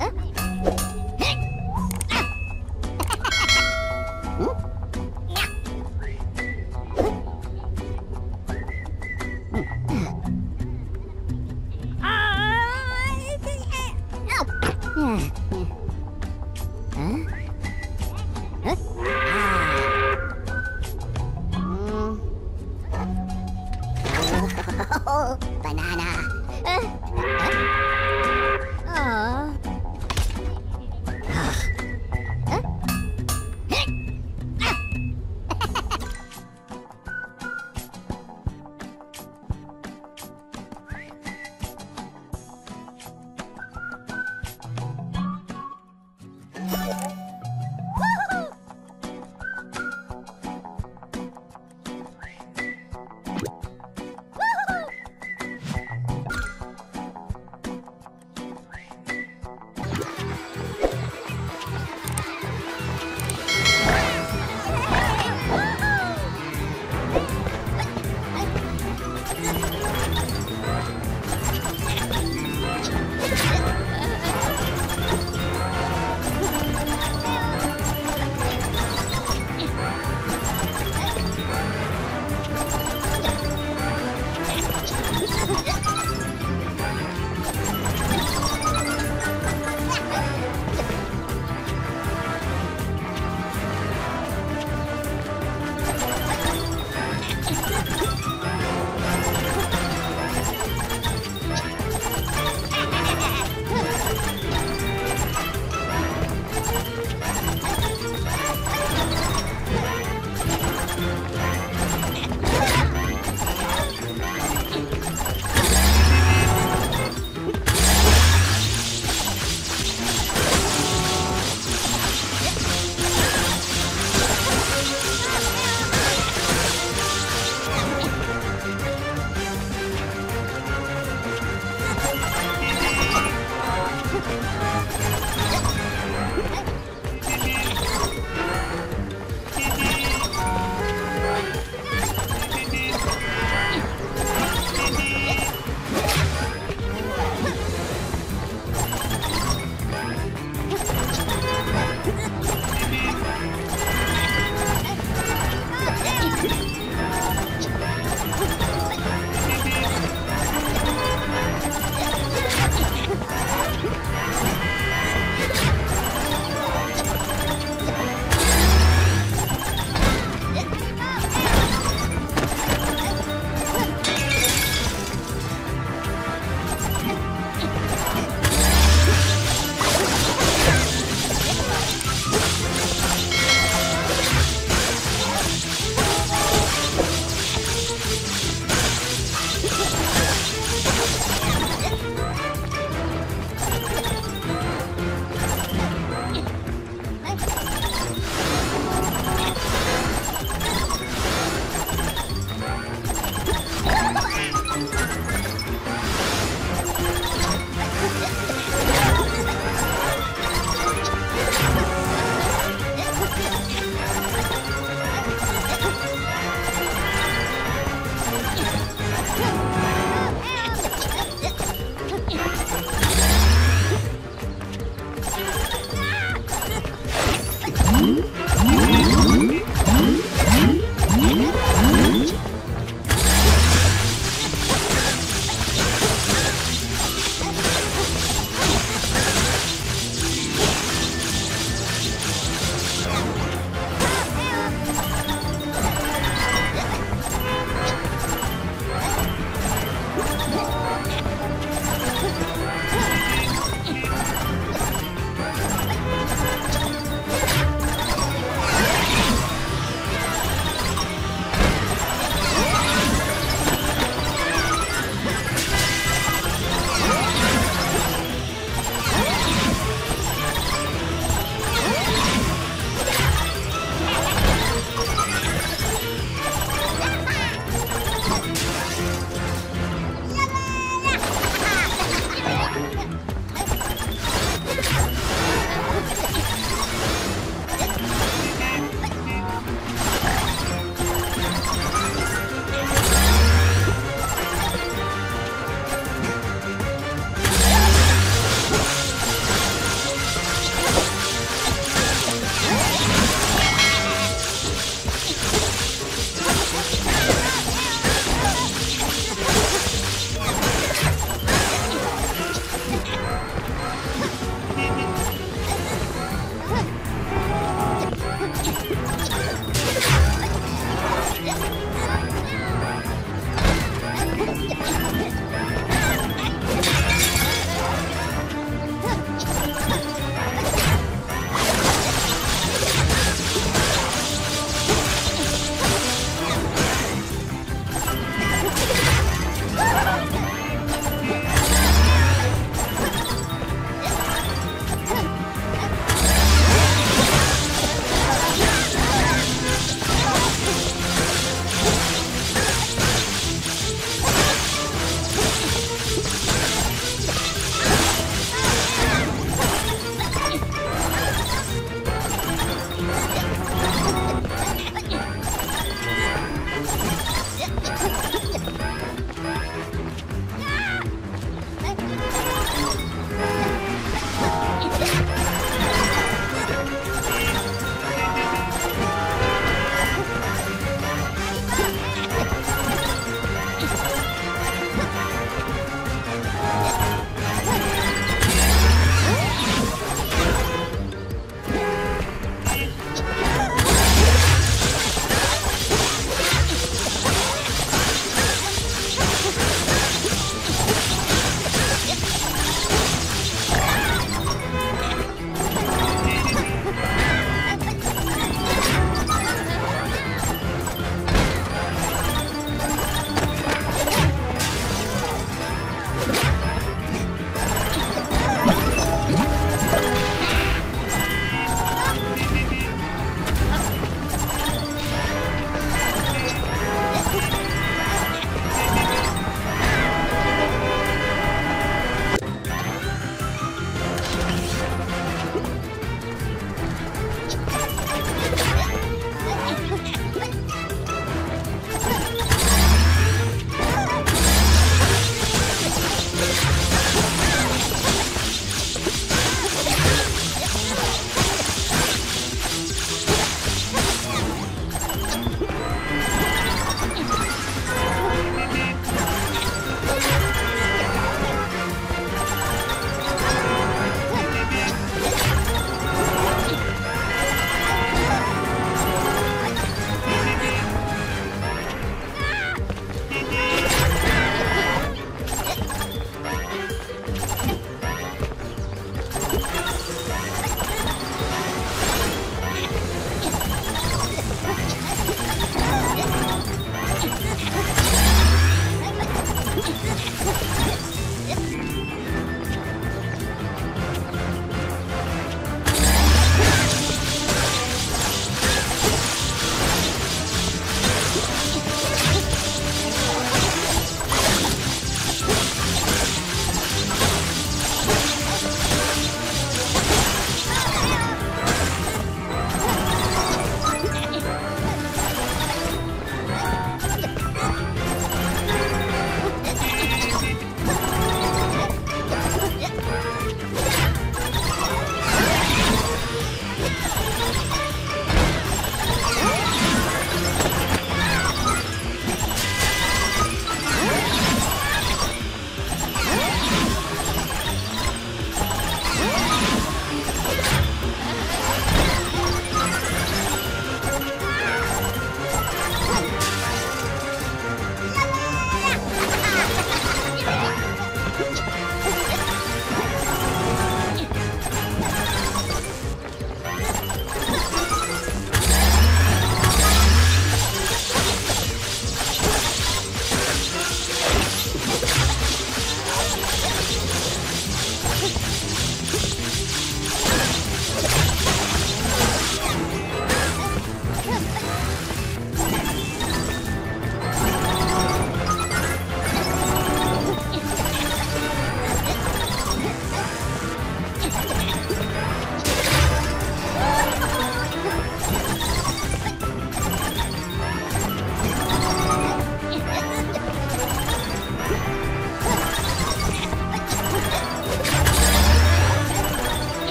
嗯